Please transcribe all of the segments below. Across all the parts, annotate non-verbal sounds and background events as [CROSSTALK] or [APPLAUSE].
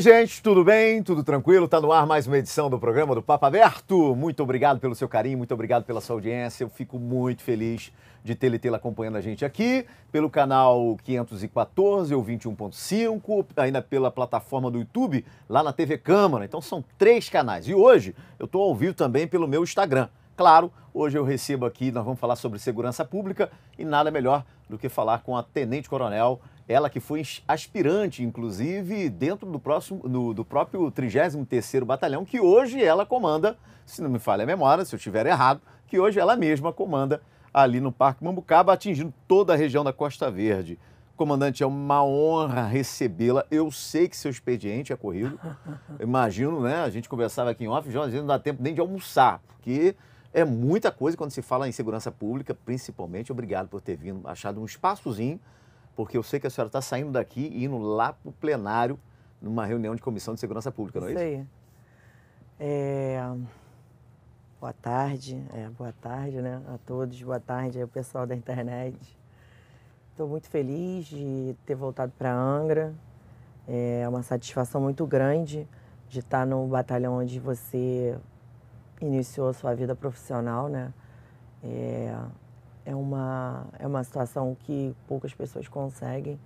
Oi, gente, tudo bem? Tudo tranquilo? Tá no ar mais uma edição do programa do Papo Aberto. Muito obrigado pelo seu carinho, muito obrigado pela sua audiência. Eu fico muito feliz de ter tê-la acompanhando a gente aqui pelo canal 514 ou 21.5, ainda pela plataforma do YouTube, lá na TV Câmara. Então são três canais. E hoje eu estou ao vivo também pelo meu Instagram. Claro, hoje eu recebo aqui, nós vamos falar sobre segurança pública e nada melhor do que falar com a Tenente Coronel ela que foi aspirante, inclusive, dentro do, próximo, no, do próprio 33º Batalhão, que hoje ela comanda, se não me falha a memória, se eu estiver errado, que hoje ela mesma comanda ali no Parque Mambucaba, atingindo toda a região da Costa Verde. Comandante, é uma honra recebê-la. Eu sei que seu expediente é corrido. [LAUGHS] Imagino, né? A gente conversava aqui em off, já não dá tempo nem de almoçar, porque é muita coisa quando se fala em segurança pública, principalmente. Obrigado por ter vindo, achado um espaçozinho porque eu sei que a senhora está saindo daqui e indo lá para o plenário numa reunião de comissão de segurança pública, não é isso? Isso aí. É... Boa tarde, é, boa tarde né, a todos, boa tarde ao pessoal da internet. Estou muito feliz de ter voltado para Angra. É uma satisfação muito grande de estar no batalhão onde você iniciou sua vida profissional, né? É, é uma, é uma situação que poucas pessoas conseguem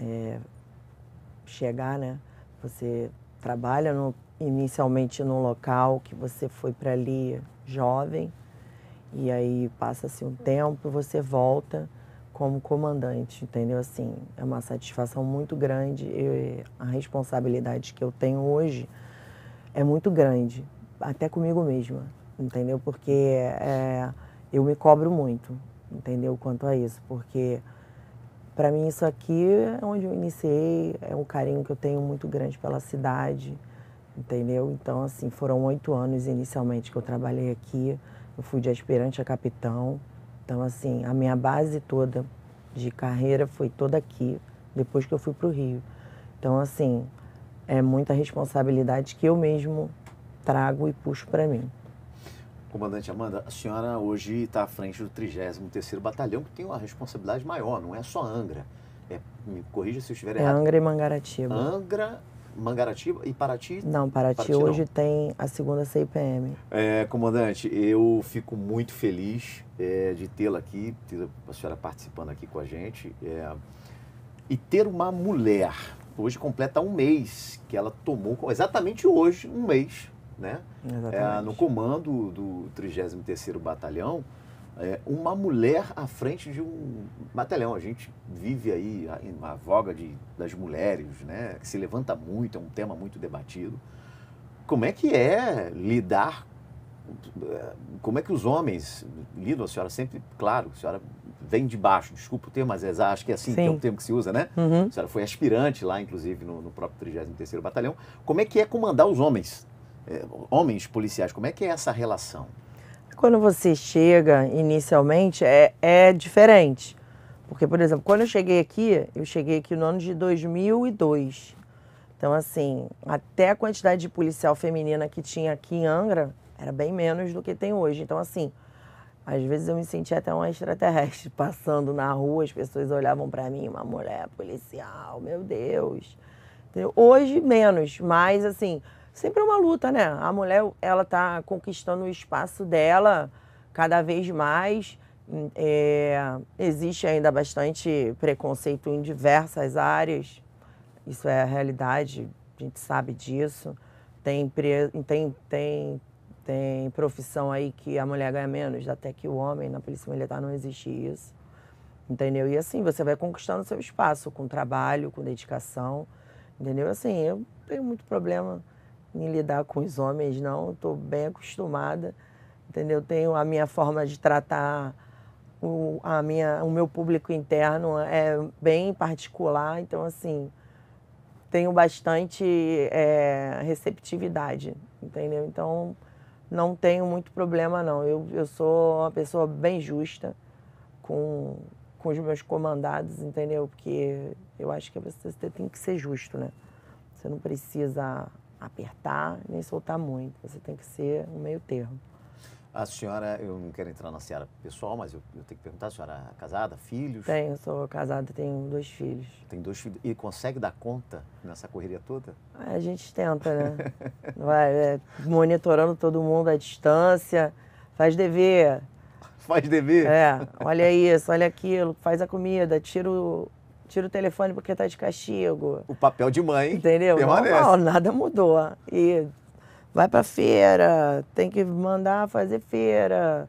é, chegar, né? Você trabalha no, inicialmente num local que você foi para ali jovem e aí passa-se um tempo você volta como comandante, entendeu? Assim, é uma satisfação muito grande e a responsabilidade que eu tenho hoje é muito grande, até comigo mesma, entendeu? Porque é, eu me cobro muito, entendeu? Quanto a isso, porque para mim isso aqui é onde eu iniciei, é um carinho que eu tenho muito grande pela cidade, entendeu? Então, assim, foram oito anos inicialmente que eu trabalhei aqui, eu fui de aspirante a capitão, então, assim, a minha base toda de carreira foi toda aqui, depois que eu fui para o Rio. Então, assim, é muita responsabilidade que eu mesmo trago e puxo para mim. Comandante Amanda, a senhora hoje está à frente do 33º Batalhão, que tem uma responsabilidade maior, não é só Angra. É, me corrija se eu estiver é errado. É Angra e Mangaratiba. Angra, Mangaratiba e Paraty? Não, Paraty, Paraty hoje não. tem a segunda CIPM. É, comandante, eu fico muito feliz é, de tê-la aqui, ter a senhora participando aqui com a gente. É, e ter uma mulher, hoje completa um mês, que ela tomou, exatamente hoje, um mês, né? É, no comando do 33º Batalhão, é, uma mulher à frente de um batalhão. A gente vive aí a, a voga de, das mulheres, né? Que se levanta muito, é um tema muito debatido. Como é que é lidar como é que os homens lidam? A senhora sempre, claro, a senhora vem de baixo, desculpa o termo, mas é, acho que é assim Sim. que é o termo que se usa, né? Uhum. A senhora foi aspirante lá, inclusive, no, no próprio 33º Batalhão. Como é que é comandar os homens é, homens policiais, como é que é essa relação? Quando você chega inicialmente é, é diferente. Porque, por exemplo, quando eu cheguei aqui, eu cheguei aqui no ano de 2002. Então, assim, até a quantidade de policial feminina que tinha aqui em Angra era bem menos do que tem hoje. Então, assim, às vezes eu me sentia até um extraterrestre [LAUGHS] passando na rua, as pessoas olhavam para mim, uma mulher policial, meu Deus. Hoje, menos, mas, assim, sempre é uma luta, né? A mulher, ela tá conquistando o espaço dela cada vez mais. É, existe ainda bastante preconceito em diversas áreas. Isso é a realidade, a gente sabe disso. Tem, tem, tem, tem profissão aí que a mulher ganha menos até que o homem. Na Polícia Militar não existe isso. Entendeu? E assim, você vai conquistando seu espaço com trabalho, com dedicação. Entendeu? Assim, eu tenho muito problema em lidar com os homens, não. Estou bem acostumada, entendeu? Tenho a minha forma de tratar o, a minha, o meu público interno é bem particular, então assim tenho bastante é, receptividade, entendeu? Então não tenho muito problema não. Eu, eu sou uma pessoa bem justa com, com os meus comandados, entendeu? Porque eu acho que você tem que ser justo, né? Você não precisa apertar nem soltar muito. Você tem que ser um meio termo. A senhora, eu não quero entrar na seara pessoal, mas eu, eu tenho que perguntar, a senhora é casada, filhos? Tenho, sou casada, tenho dois filhos. Tem dois filhos. E consegue dar conta nessa correria toda? A gente tenta, né? [LAUGHS] Vai é, monitorando todo mundo à distância, faz dever. [LAUGHS] Faz dever? É, olha isso, olha aquilo, faz a comida, tira o, tira o telefone porque tá de castigo. O papel de mãe Entendeu? permanece. Normal, nada mudou. E vai pra feira, tem que mandar fazer feira.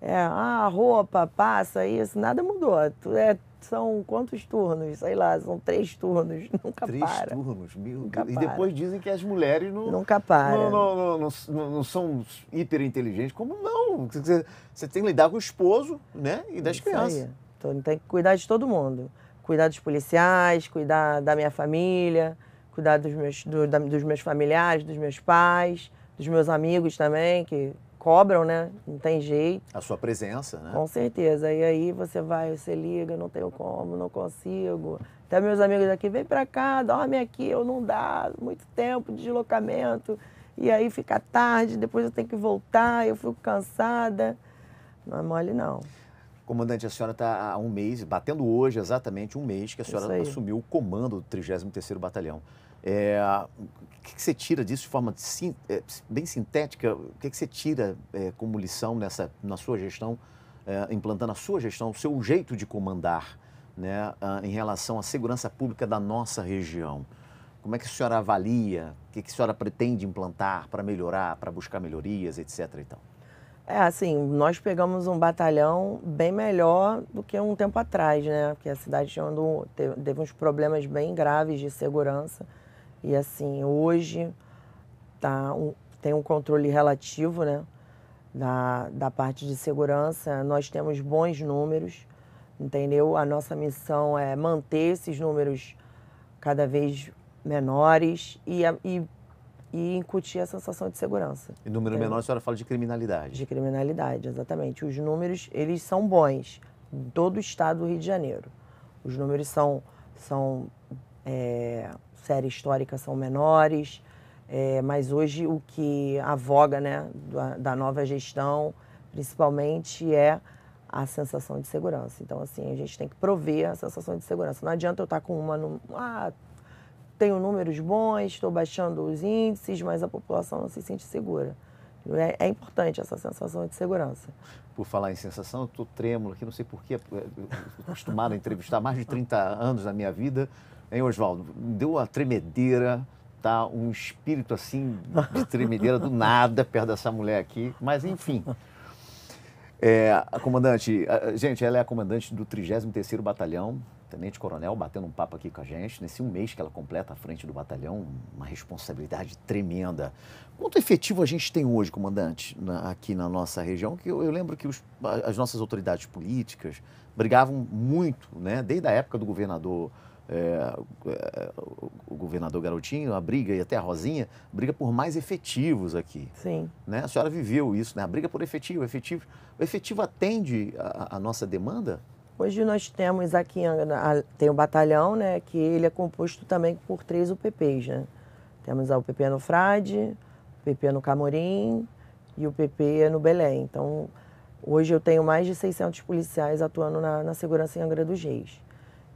É, ah, roupa, passa, isso, nada mudou. É, são quantos turnos? Sei lá, são três turnos, [LAUGHS] nunca três para. turnos, meu Nunca. E para. depois dizem que as mulheres não, Nunca para. não, não, não, não- não- não são hiper inteligentes. Como não? Você, você tem que lidar com o esposo né? e das Isso crianças. aí. Então tem que cuidar de todo mundo. Cuidar dos policiais, cuidar da minha família, cuidar dos meus, do- da- dos meus familiares, dos meus pais, dos meus amigos também, que cobram, né? Não tem jeito. A sua presença, né? Com certeza. E aí você vai, você liga, não tenho como, não consigo. Até meus amigos aqui, vem pra cá, dorme aqui, eu não dá, muito tempo de deslocamento. E aí fica tarde, depois eu tenho que voltar, eu fico cansada. Não é mole, não. Comandante, a senhora está há um mês, batendo hoje exatamente um mês que a senhora assumiu o comando do 33º Batalhão. É, o que, que você tira disso de forma sin- é, bem sintética? O que, que você tira é, como lição nessa, na sua gestão, é, implantando a sua gestão, o seu jeito de comandar né, em relação à segurança pública da nossa região? Como é que a senhora avalia? O que, que a senhora pretende implantar para melhorar, para buscar melhorias, etc. E tal? É, assim, nós pegamos um batalhão bem melhor do que um tempo atrás, né? Porque a cidade um- teve, uns problemas bem graves de segurança. E, assim, hoje tá um- tem um controle relativo, né? Da, da parte de segurança. Nós temos bons números, entendeu? A nossa missão é manter esses números cada vez menores e, e, e incutir a sensação de segurança Em número É. menor, a senhora fala de criminalidade. de criminalidade, exatamente. Os números, eles são bons em todo o estado do Rio de Janeiro. Os números são, são é, série histórica são menores, é, mas hoje o que avoga né, da, da nova gestão, principalmente, é a sensação de segurança. Então, assim, a gente tem que prover a sensação de segurança. Não adianta eu estar com uma... no- Ah, tenho números bons, estou baixando os índices, mas a população não se sente segura. É, é importante essa sensação de segurança. Por falar em sensação, eu estou trêmulo aqui, não sei porquê. Estou acostumado a entrevistar mais de 30 anos na minha vida. Hein, Oswaldo? Deu uma tremedeira, tá? Um espírito assim de tremedeira do nada perto dessa mulher aqui. Mas, enfim. É, a comandante, a- gente, ela é a comandante do 33º Batalhão, Tenente Coronel, batendo um papo aqui com a gente. Nesse um mês que ela completa à frente do batalhão, uma responsabilidade tremenda. Quanto efetivo a gente tem hoje, comandante, na- aqui na nossa região? Que eu, eu lembro que os- as nossas autoridades políticas brigavam muito, né? Desde a época do governador, é, o- o governador Garotinho, a briga e até a Rosinha, briga por mais efetivos aqui Sim. né? A senhora viveu isso, né? A briga por efetivo, efetivo. O efetivo atende a, a nossa demanda? Hoje nós temos aqui, tem o batalhão, né, que ele é composto também por três UPPs, né? Temos a UPP no Frade, o PP no Camorim e o PP no Belém. Então, hoje eu tenho mais de 600 policiais atuando na, na segurança em Angra dos Reis,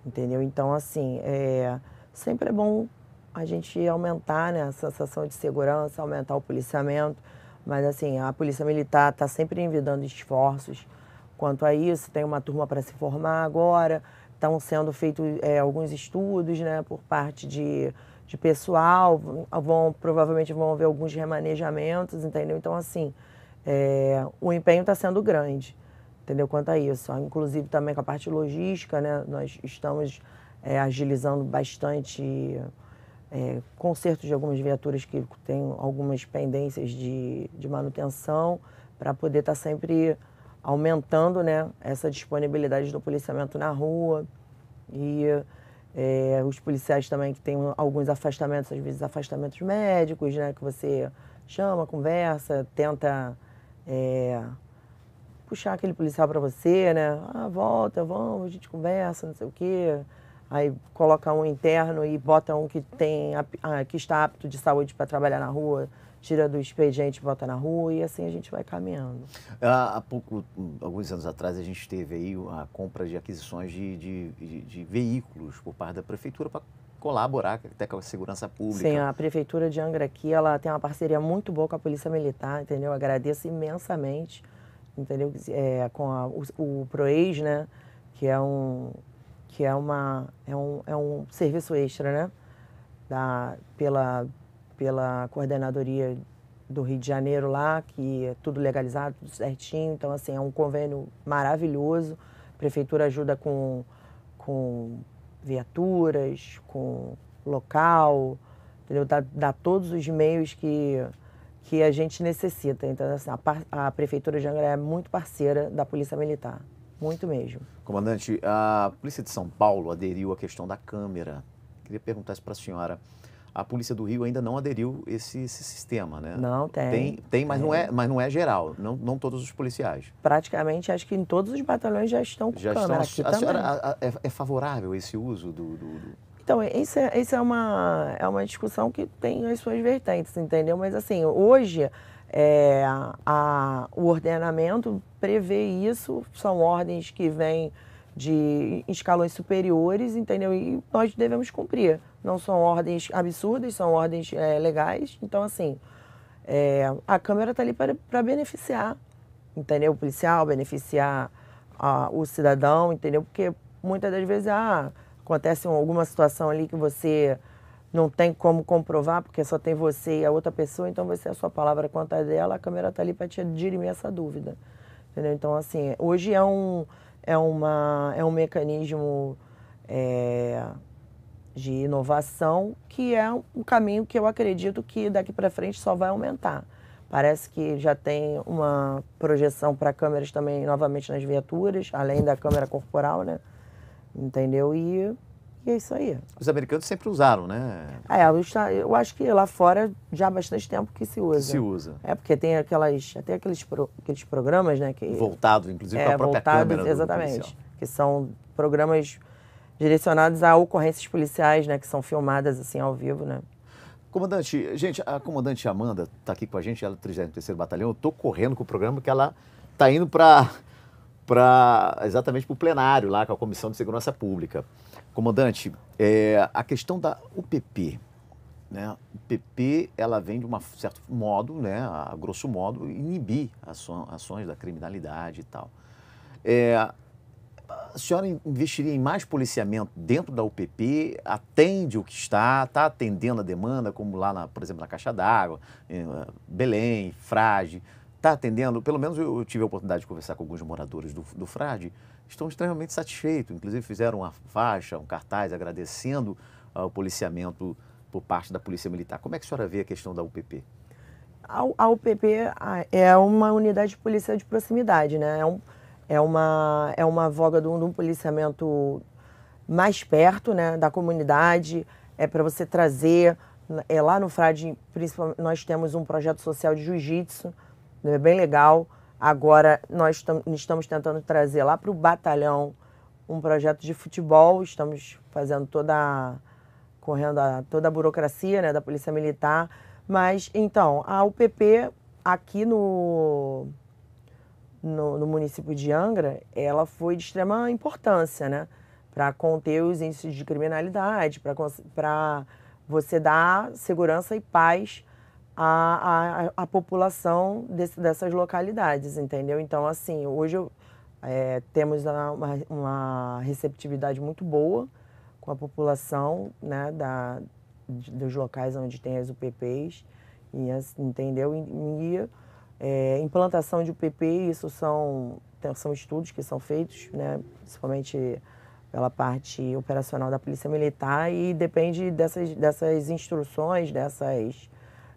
entendeu? Então, assim, é, sempre é bom a gente aumentar né, a sensação de segurança, aumentar o policiamento, mas, assim, a Polícia Militar está sempre envidando esforços quanto a isso. Tem uma turma para se formar agora, estão sendo feitos é, alguns estudos né, por parte de, de pessoal, vão, provavelmente vão haver alguns remanejamentos, entendeu? Então, assim, é, o empenho está sendo grande, entendeu? Quanto a isso. Inclusive também com a parte logística, né? Nós estamos é, agilizando bastante é, consertos de algumas viaturas que têm algumas pendências de, de manutenção para poder estar sempre aumentando né, essa disponibilidade do policiamento na rua. E é, os policiais também que têm alguns afastamentos, às vezes afastamentos médicos, né, que você chama, conversa, tenta é, puxar aquele policial para você, né? Ah, volta, vamos, a gente conversa, não sei o quê. aí coloca um interno e bota um que tem ah, que está apto de saúde para trabalhar na rua, tira do expediente bota na rua e assim a gente vai caminhando. Há pouco, alguns anos atrás, a gente teve aí a compra de aquisições de, de, de, de veículos por parte da prefeitura para colaborar até com a segurança pública. Sim, a prefeitura de Angra aqui, ela tem uma parceria muito boa com a Polícia Militar, entendeu? Agradeço imensamente, entendeu? É, com a, o, o PROEIS, né? Que é um que é uma é um, é um serviço extra, né? Da, pela pela coordenadoria do Rio de Janeiro lá, que é tudo legalizado, tudo certinho. Então, assim, é um convênio maravilhoso. A prefeitura ajuda com, com viaturas, com local, entendeu? Dá, dá todos os meios que, que a gente necessita. Então, assim, a, a Prefeitura de Angra é muito parceira da Polícia Militar, muito mesmo. Comandante, a Polícia de São Paulo aderiu à questão da câmera. Queria perguntar isso para a senhora. A Polícia do Rio ainda não aderiu esse, esse sistema, né? Não, tem. Tem, tem mas, Não é, mas não é geral, não, não todos os policiais. Praticamente, acho que em todos os batalhões já estão com já câmera. Estão, aqui a senhora a, a, é, é, favorável esse uso do... do, do... Então, isso é, isso é, uma, é uma discussão que tem as suas vertentes, entendeu? Mas, assim, hoje, é, a, o ordenamento prevê isso, são ordens que vêm de escalões superiores, entendeu? E nós devemos cumprir. Não são ordens absurdas, são ordens é, legais. Então, assim, é, a Câmara está ali para beneficiar, entendeu? O policial, beneficiar a, o cidadão, entendeu? Porque muitas das vezes ah, acontece alguma situação ali que você não tem como comprovar, porque só tem você e a outra pessoa, então ser a sua palavra contra a dela, a Câmara está ali para te dirimir essa dúvida. Entendeu? Então, assim, hoje é um é, uma, é um mecanismo é, de inovação que é um caminho que eu acredito que daqui para frente só vai aumentar. Parece que já tem uma projeção para câmeras também novamente nas viaturas, além da câmera corporal, né? Entendeu? E e é isso aí. Os americanos sempre usaram, né? É, eu acho que lá fora já há bastante tempo que se usa. se usa. É, porque tem aquelas, até aqueles, pro, aqueles programas, né? Que, voltados, inclusive, é, para a própria voltados, câmera Exatamente. Que são programas direcionados a ocorrências policiais, né? Que são filmadas, assim, ao vivo, né? Comandante, gente, a comandante Amanda está aqui com a gente, ela é do 33º Batalhão. Eu estou correndo com o programa porque ela está indo para para exatamente para o plenário lá com a Comissão de Segurança Pública. Comandante, é, a questão da UPP, né? O PP ela vem de um certo modo, né, a grosso modo, inibir ações da criminalidade e tal. É, a senhora investiria em mais policiamento dentro da UPP? Atende o que está? Está atendendo a demanda, como lá, na, por exemplo, na Caixa d'Água, Belém, Frade? Está atendendo? Pelo menos eu tive a oportunidade de conversar com alguns moradores do, do Frade estão extremamente satisfeitos. Inclusive fizeram uma faixa, um cartaz agradecendo ao policiamento por parte da Polícia Militar. Como é que a senhora vê a questão da UPP? A, UPP é uma unidade de polícia de proximidade, né? É, um, é, uma, é uma voga de um, de um policiamento mais perto né, da comunidade, é para você trazer. É, lá no Frade, principalmente, nós temos um projeto social de jiu-jitsu, é bem legal. Agora, nós estamos tentando trazer lá para o batalhão um projeto de futebol, estamos fazendo toda correndo a, toda a burocracia né, da Polícia Militar. Mas, então, a UPP aqui no, no, no município de Angra, ela foi de extrema importância, né? Para conter os índices de criminalidade, para você dar segurança e paz a, a, a população desse, dessas localidades, entendeu? Então, assim, hoje eu, é, temos uma, uma, receptividade muito boa com a população né, da, dos locais onde tem as UPPs, e, entendeu? E, e é, implantação de UPP, isso são, são estudos que são feitos, né, principalmente pela parte operacional da Polícia Militar, e depende dessas, dessas instruções, dessas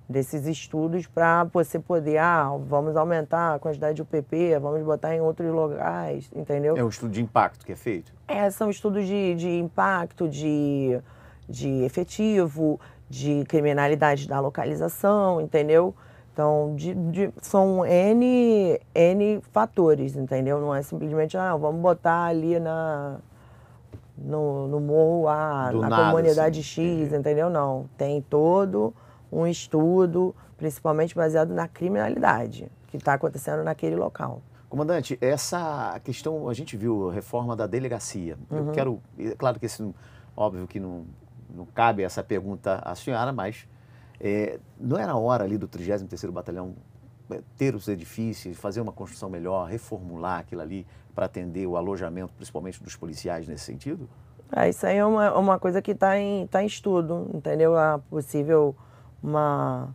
desses estudos para você poder, ah, vamos aumentar a quantidade de UPP, vamos botar em outros locais, entendeu? É um estudo de impacto que é feito? É, são estudos de, de impacto, de, de efetivo, de criminalidade da localização, entendeu? Então, de, de, são N, N fatores, entendeu? Não é simplesmente, ah, vamos botar ali na, no, no morro A, Do na nada, comunidade assim, X, entendeu? Não. Tem todo um estudo, principalmente baseado na criminalidade que está acontecendo naquele local. Comandante, essa questão, a gente viu a reforma da delegacia. Eu quero, é claro que esse, óbvio que não, não cabe essa pergunta à senhora, mas é, não era hora ali do 33º Batalhão é, ter os edifícios, fazer uma construção melhor, reformular aquilo ali para atender o alojamento, principalmente dos policiais nesse sentido? É, isso aí é uma, uma coisa que está em, tá em estudo, entendeu? A possível uma,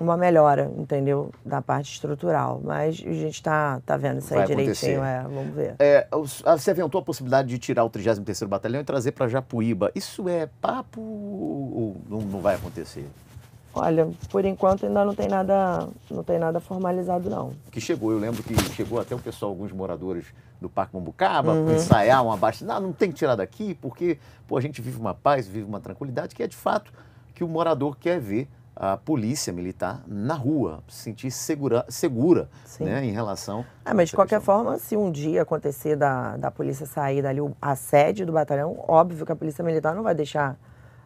uma melhora, entendeu? Da parte estrutural. Mas a gente está tá vendo isso aí Vai direitinho, é, vamos ver. É, ah, você aventou a possibilidade de tirar o 33º Batalhão e trazer para Japuíba. Isso é papo ou não, não vai acontecer? Olha, por enquanto ainda não tem nada, não tem nada formalizado não. que chegou, eu lembro que chegou até o pessoal, alguns moradores do Parque Mambucaba, ensaiar uma baixa. Não, não tem que tirar daqui, porque pô, a gente vive uma paz, vive uma tranquilidade, que é de fato que o morador quer ver a polícia militar na rua, se sentir segura, segura Sim. né, em relação. Ah, mas de qualquer questão. forma, se um dia acontecer da, da polícia sair dali, a sede do batalhão, óbvio que a polícia militar não vai deixar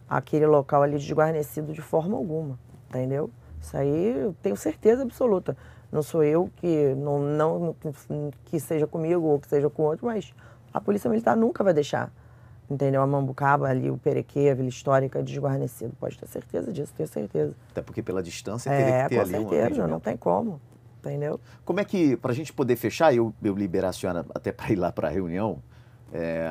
aquele local ali desguarnecido de forma alguma, entendeu? Isso aí eu tenho certeza absoluta. Não sou eu que não, não que seja comigo ou que seja com outro, mas a polícia militar nunca vai deixar, entendeu? A Mambucaba ali, o Perequê, a Vila Histórica desguarnecido. Pode ter certeza disso, tenho certeza. Até porque pela distância teria É, que ter com ali um certeza, não tem como, entendeu? Como é que, para a gente poder fechar, eu, eu liberar a senhora até para ir lá para a reunião, é,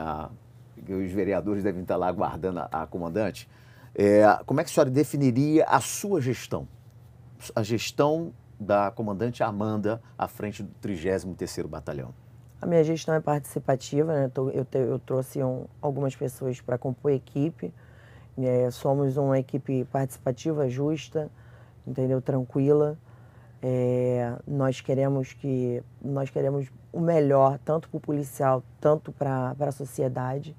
os vereadores devem estar lá aguardando a, a comandante, é, como é que a senhora definiria a sua gestão? A gestão da comandante Amanda à frente do 33º Batalhão. A minha gestão é participativa, né? Eu, te- eu trouxe um- algumas pessoas para compor equipe. É, somos uma equipe participativa, justa, entendeu? Tranquila. É, nós queremos que nós queremos o melhor tanto para o policial, tanto para a sociedade.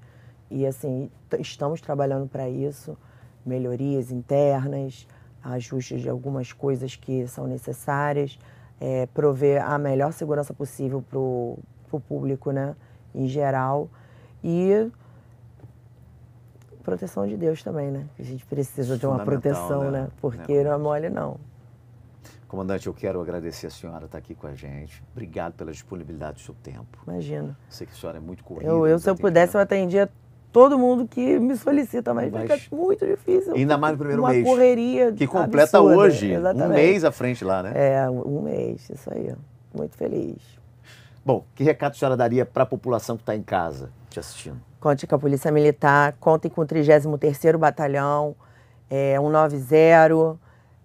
E assim estamos trabalhando para isso, melhorias internas, ajustes de algumas coisas que são necessárias, é, prover a melhor segurança possível para o público, né, em geral. E proteção de Deus também, né? A gente precisa de uma proteção, né? né? Porque não é mole, não. Comandante, eu quero agradecer a senhora estar aqui com a gente. Obrigado pela disponibilidade do seu tempo. Imagina. Sei que a senhora é muito corrida. Eu, eu, se eu pudesse, eu atendia todo mundo que me solicita, mas, Mas- fica muito difícil. Ainda mais no primeiro uma mês. correria Que completa absurda. hoje, um Exatamente. mês à frente lá, né? É, um mês, isso aí. Muito feliz. Bom, que recado a senhora daria para a população que está em casa te assistindo? Conte com a Polícia Militar, contem com o 33º Batalhão, é, 190,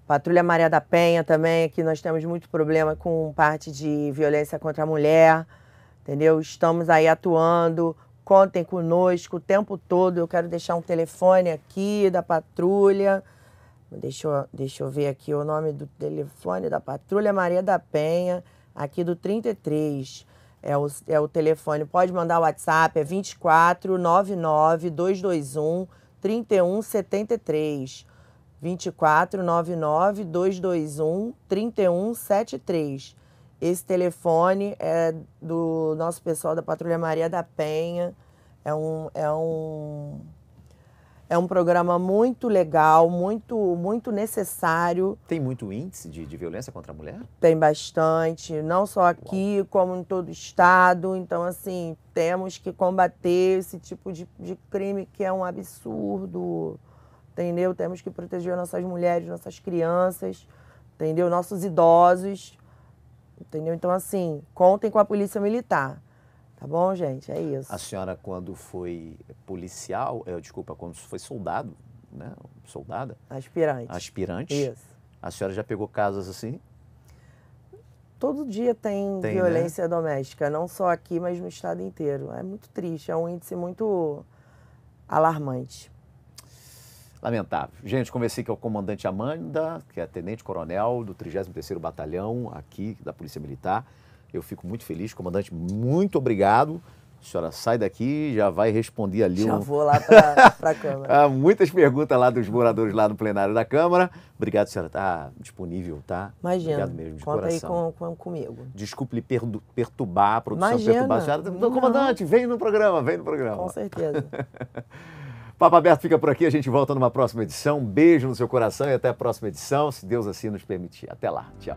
Patrulha Maria da Penha também, aqui nós temos muito problema com parte de violência contra a mulher, entendeu? Estamos aí atuando, contem conosco o tempo todo. Eu quero deixar um telefone aqui da patrulha. Deixa eu, deixa eu ver aqui o nome do telefone da Patrulha Maria da Penha, aqui do 33. É o, é o telefone. Pode mandar o WhatsApp, é 24 99 221 3173. 24 99 221 3173. Esse telefone é do nosso pessoal da Patrulha Maria da Penha. É um, é um, é um programa muito legal, muito, muito necessário. Tem muito índice de, de violência contra a mulher? Tem bastante, não só aqui, como em todo o estado. Então, assim, temos que combater esse tipo de, de crime que é um absurdo. Entendeu? Temos que proteger nossas mulheres, nossas crianças, entendeu? Nossos idosos. Entendeu? Então, assim, contem com a Polícia Militar. Tá bom, gente? É isso. A senhora, quando foi policial, eh, desculpa, quando foi soldado, né? Soldada, Aspirante. aspirante, Isso. a senhora já pegou casos assim? Todo dia tem, Tem, né? violência doméstica, não só aqui, mas no estado inteiro. É muito triste, é um índice muito alarmante. Lamentável. Gente, conversei com o comandante Amanda, que é tenente-coronel do 33º Batalhão aqui da Polícia Militar. Eu fico muito feliz. Comandante, muito obrigado. A senhora sai daqui e já vai responder ali Já um... vou lá para [LAUGHS] a Câmara. Há muitas perguntas lá dos moradores lá no plenário da Câmara. Obrigado, senhora. Está disponível, tá? Imagina. Obrigado mesmo, de Conta aí coração. com, com- comigo. Desculpe lhe perdu- perturbar, a produção Imagina. perturbar a senhora. Não. comandante, vem no programa, vem no programa. Com certeza. [LAUGHS] Papo Aberto fica por aqui, a gente volta numa próxima edição. Um beijo no seu coração e até a próxima edição, se Deus assim nos permitir. Até lá, tchau.